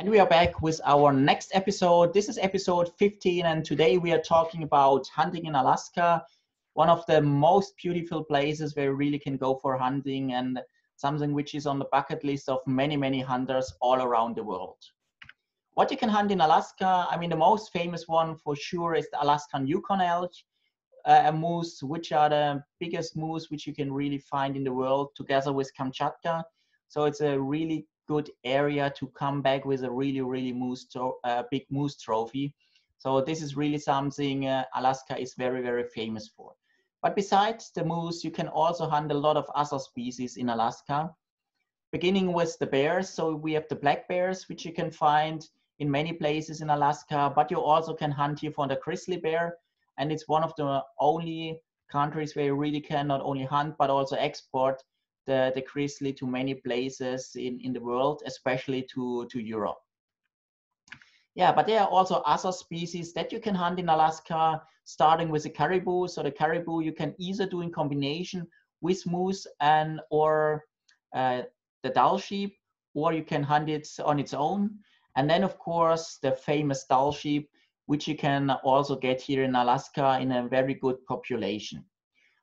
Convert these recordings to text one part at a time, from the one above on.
And we are back with our next episode. This is episode 15, and today we are talking about hunting in Alaska, one of the most beautiful places where you really can go for hunting and something which is on the bucket list of many, many hunters all around the world. What you can hunt in Alaska, I mean, the most famous one for sure is the Alaskan Yukon elk, uh, a moose, which are the biggest moose which you can really find in the world together with Kamchatka. So it's a really good area to come back with a really, really moose uh, big moose trophy. So this is really something uh, Alaska is very, very famous for. But besides the moose, you can also hunt a lot of other species in Alaska, beginning with the bears. So we have the black bears, which you can find in many places in Alaska, but you also can hunt here for the grizzly bear. And it's one of the only countries where you really can not only hunt, but also export the, the grizzly to many places in, in the world, especially to, to Europe. Yeah, but there are also other species that you can hunt in Alaska, starting with the caribou. So the caribou you can either do in combination with moose and or uh, the Dall sheep, or you can hunt it on its own. And then of course the famous Dall sheep, which you can also get here in Alaska in a very good population.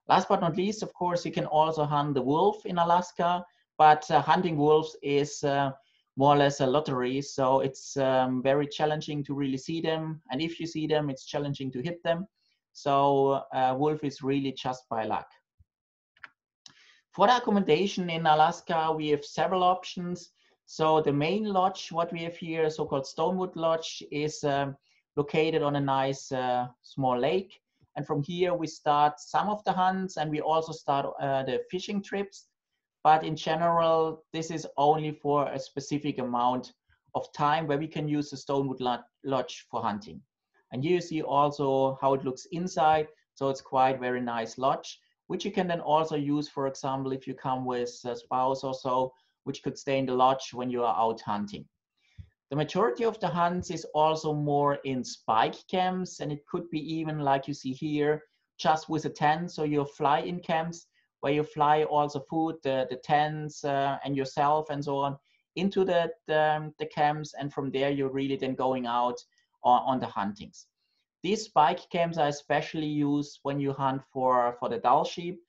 Last but not least, of course, you can also hunt the wolf in Alaska, but uh, hunting wolves is uh, more or less a lottery. So it's um, very challenging to really see them. And if you see them, it's challenging to hit them. So uh, wolf is really just by luck. For the accommodation in Alaska, we have several options. So the main lodge, what we have here, so-called Stonewood Lodge, is um, located on a nice uh, small lake. And from here, we start some of the hunts and we also start uh, the fishing trips. But in general, this is only for a specific amount of time where we can use the Stonewood Lodge for hunting. And here you see also how it looks inside. So it's quite very nice lodge, which you can then also use, for example, if you come with a spouse or so, which could stay in the lodge when you are out hunting. The majority of the hunts is also more in spike camps, and it could be even like you see here, just with a tent. So you fly in camps where you fly also food, the, the tents, uh, and yourself and so on into the, the, the, camps. And from there, you're really then going out on, on the huntings. These spike camps are especially used when you hunt for, for the Dall sheep.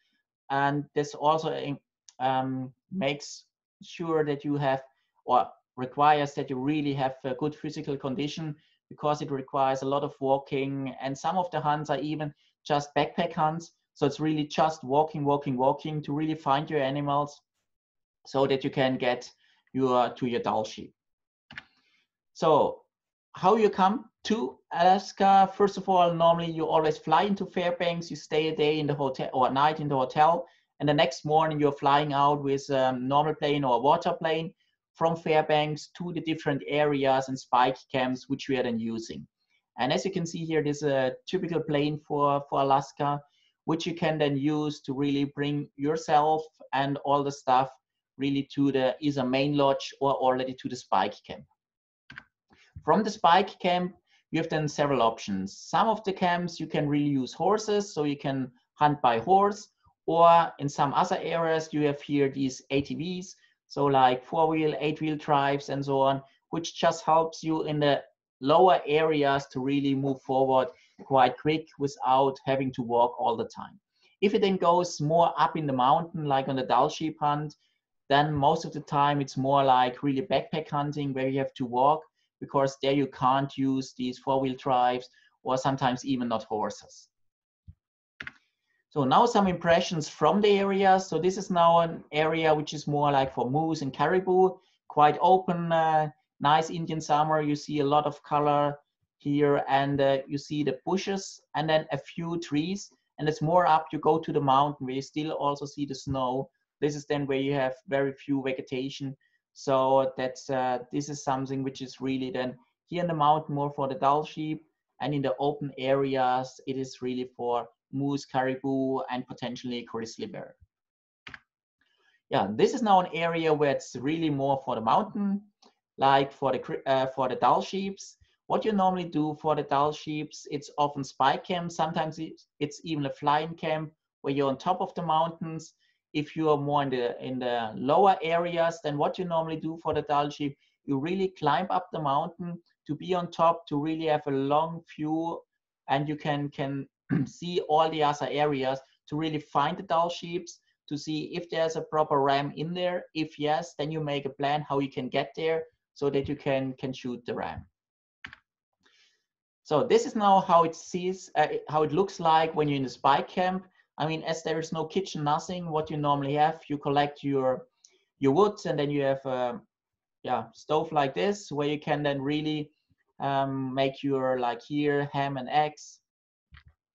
And this also um, makes sure that you have, or requires that you really have a good physical condition because it requires a lot of walking. And some of the hunts are even just backpack hunts. So it's really just walking walking walking to really find your animals so that you can get your to your Dall sheep. So how you come to alaska? First of all normally you always fly into fairbanks. You stay a day in the hotel or a night in the hotel. And the next morning you're flying out with a normal plane or a water plane from Fairbanks to the different areas and spike camps which we are then using. And as you can see here, there's a typical plane for, for Alaska, which you can then use to really bring yourself and all the stuff really to the either main lodge or already to the spike camp. From the spike camp, you have then several options. Some of the camps you can really use horses, so you can hunt by horse, or in some other areas you have here these ATVs, so like four wheel, eight wheel drives and so on, which just helps you in the lower areas to really move forward quite quick without having to walk all the time. If it then goes more up in the mountain, like on the Dall sheep hunt, then most of the time it's more like really backpack hunting where you have to walk because there you can't use these four wheel drives or sometimes even not horses. So now some impressions from the area. So this is now an area which is more like for moose and caribou, quite open, uh, nice Indian summer. You see a lot of color here and uh, you see the bushes and then a few trees. And it's more up, you go to the mountain where you still also see the snow. This is then where you have very few vegetation. So that's uh, this is something which is really then here in the mountain more for the Dall sheep and in the open areas, it is really for moose, caribou, and potentially grizzly bear. Yeah, this is now an area where it's really more for the mountain, like for the uh, for the Dall sheeps. What you normally do for the Dall sheeps, it's often spike camp. Sometimes it's even a flying camp where you're on top of the mountains. If you are more in the in the lower areas, then what you normally do for the Dall sheep, you really climb up the mountain to be on top to really have a long view and you can can see all the other areas to really find the Dall sheeps to see if there's a proper ram in there. If yes then you make a plan how you can get there so that you can can shoot the ram. So this is now how it sees uh, how it looks like when you're in the spike camp. I mean as there is no kitchen nothing what you normally have you collect your your woods and then you have a yeah stove like this where you can then really um, make your like here ham and eggs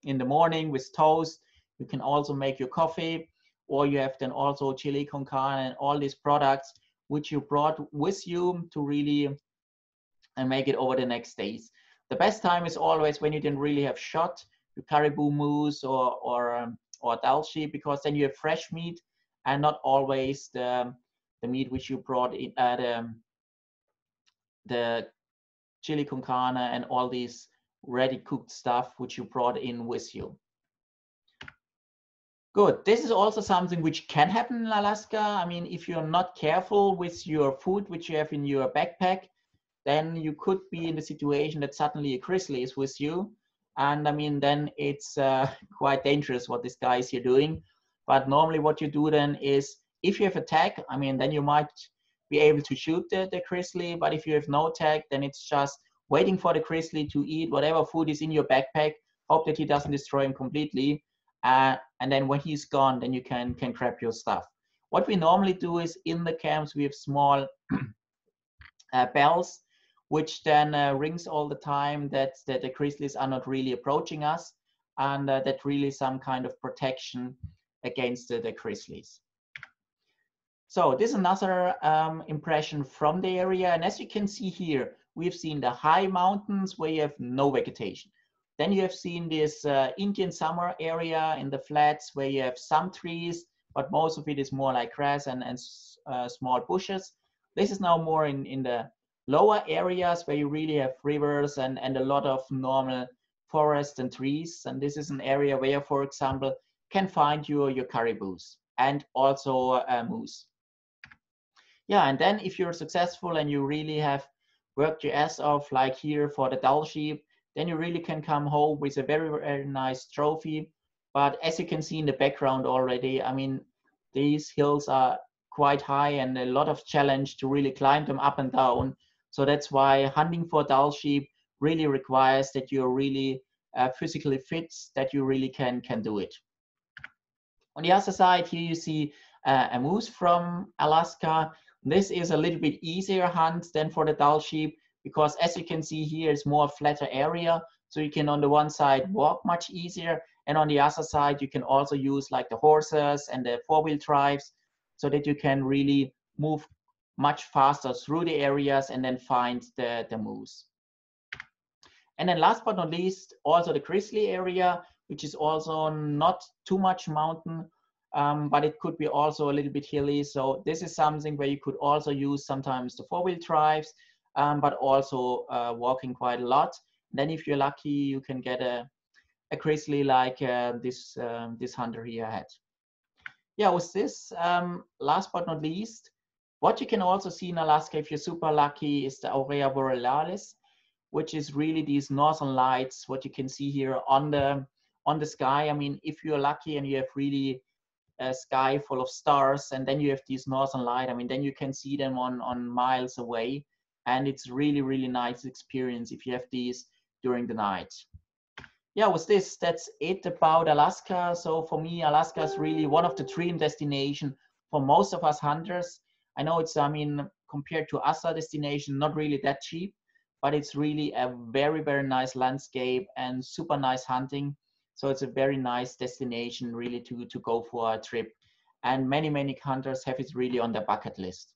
in the morning with toast. You can also make your coffee or you have then also chili con carne and all these products which you brought with you to really and uh, make it over the next days. The best time is always when you didn't really have shot your caribou moose or or um, or Dall sheep because then you have fresh meat and not always the the meat which you brought in uh, the, the chili con carne and all these ready cooked stuff which you brought in with you. Good. This is also something which can happen in Alaska. I mean, if you're not careful with your food which you have in your backpack, then you could be in the situation that suddenly a grizzly is with you. And I mean, then it's uh, quite dangerous what this guy is here doing. But normally what you do then is if you have a tag, I mean, then you might be able to shoot the, the grizzly. But if you have no tag, then it's just waiting for the grizzly to eat whatever food is in your backpack. Hope that he doesn't destroy him completely. Uh, and then when he's gone, then you can can grab your stuff. What we normally do is in the camps we have small uh, bells, which then uh, rings all the time that that the grizzlies are not really approaching us, and uh, that really some kind of protection against the, the grizzlies. So this is another um, impression from the area. And as you can see here, we've seen the high mountains where you have no vegetation. Then you have seen this uh, Indian summer area in the flats where you have some trees, but most of it is more like grass and, and uh, small bushes. This is now more in, in the lower areas where you really have rivers and, and a lot of normal forests and trees. And this is an area where, for example, can find your, your caribous and also uh, moose yeah, and then if you're successful and you really have worked your ass off, like here for the Dall sheep, then you really can come home with a very, very nice trophy. But as you can see in the background already, I mean, these hills are quite high and a lot of challenge to really climb them up and down. So that's why hunting for Dall sheep really requires that you're really uh, physically fit, that you really can can do it. On the other side, here you see uh, a moose from Alaska. This is a little bit easier hunt than for the Dall sheep because as you can see here, it's more flatter area. So you can on the one side walk much easier and on the other side, you can also use like the horses and the four-wheel drives so that you can really move much faster through the areas and then find the, the moose. And then last but not least, also the grizzly area, which is also not too much mountain, um, but it could be also a little bit hilly. So this is something where you could also use sometimes the four-wheel drives, um, but also uh, walking quite a lot. Then if you're lucky, you can get a, a grizzly like uh, this, um, this hunter here had. Yeah, with this, um, last but not least, what you can also see in Alaska, if you're super lucky, is the Aurora Borealis, which is really these northern lights, what you can see here on the on the sky. I mean, if you're lucky and you have really sky full of stars and then you have these northern light. I mean then you can see them on on miles away. And it's really really nice experience if you have these during the night. Yeah with this that's it about alaska. So for me alaska is really one of the dream destination for most of us hunters. I know it's i mean compared to other destination not really that cheap but it's really a very very nice landscape and super nice hunting so it's a very nice destination really to, to go for a trip. And many, many hunters have it really on their bucket list.